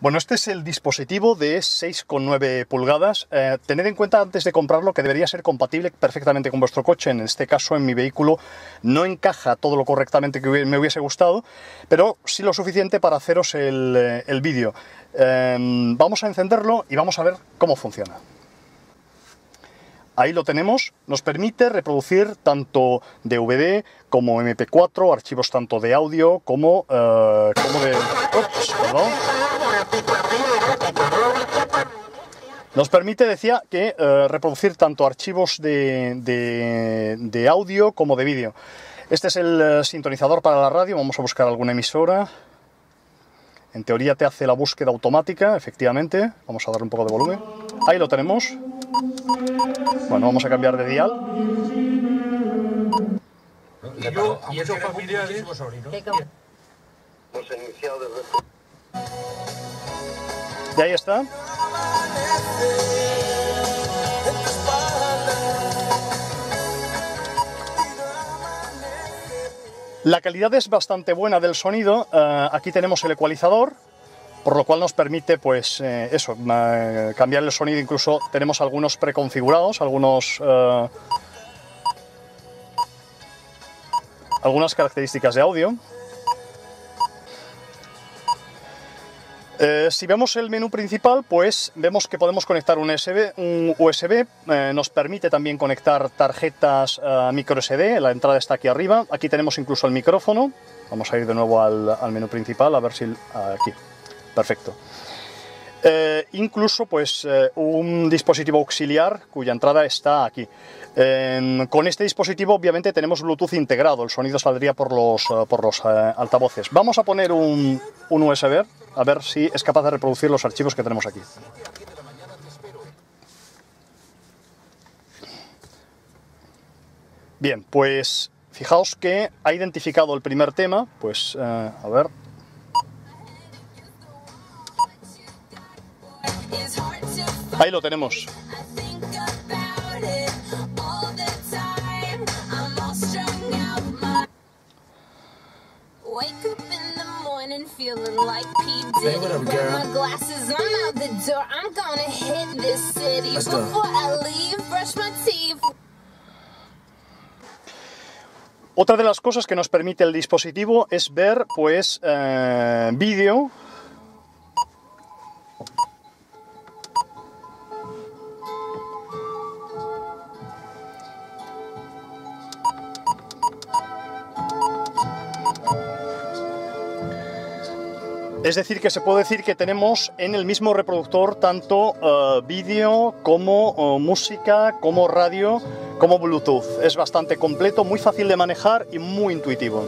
Bueno, este es el dispositivo de 6,9 pulgadas. Eh, tened en cuenta antes de comprarlo que debería ser compatible perfectamente con vuestro coche. En este caso, en mi vehículo, no encaja todo lo correctamente que me hubiese gustado, pero sí lo suficiente para haceros el, eh, vídeo. Eh, vamos a encenderlo y vamos a ver cómo funciona. Ahí lo tenemos, nos permite reproducir tanto DVD como MP4, archivos tanto de audio como, eh, de... Nos permite, decía, que eh, reproducir tanto archivos de, de- audio como de vídeo. Este es el eh, sintonizador para la radio, vamos a buscar alguna emisora. En teoría te hace la búsqueda automática, efectivamente. Vamos a darle un poco de volumen. Ahí lo tenemos. Bueno, vamos a cambiar de dial. Y yo a muchos familiares Hemos iniciado desde Y ahí está. La calidad es bastante buena del sonido. Eh, aquí tenemos el ecualizador, por lo cual nos permite, pues, eh, eso, cambiar el sonido. Incluso tenemos algunos preconfigurados, algunos, eh, algunas características de audio. Eh, si vemos el menú principal, pues vemos que podemos conectar un USB, un USB nos permite también conectar tarjetas micro SD, la entrada está aquí arriba, aquí tenemos incluso el micrófono, vamos a ir de nuevo al, al menú principal a ver si aquí, perfecto. Eh, incluso pues eh, un dispositivo auxiliar cuya entrada está aquí. Eh, con este dispositivo obviamente tenemos Bluetooth integrado, el sonido saldría por los, eh, por los altavoces. Vamos a poner un, un USB a ver si es capaz de reproducir los archivos que tenemos aquí. Bien, pues fijaos que ha identificado el primer tema, pues a ver, brush my teeth. Otra de las cosas que nos permite el dispositivo es ver, pues, eh, vídeo. Es decir, que se puede decir que tenemos en el mismo reproductor tanto eh, vídeo como eh, música, como radio, como Bluetooth. Es bastante completo, muy fácil de manejar y muy intuitivo.